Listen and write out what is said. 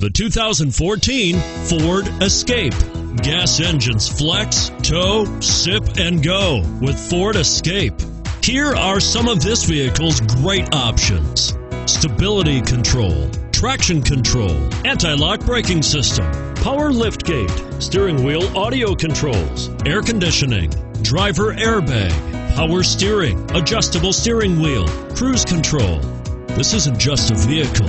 The 2014 Ford Escape. Gas engines flex, tow, sip, and go with Ford Escape. Here are some of this vehicle's great options stability control, traction control, anti lock braking system, power liftgate, steering wheel audio controls, air conditioning, driver airbag, power steering, adjustable steering wheel, cruise control. This isn't just a vehicle,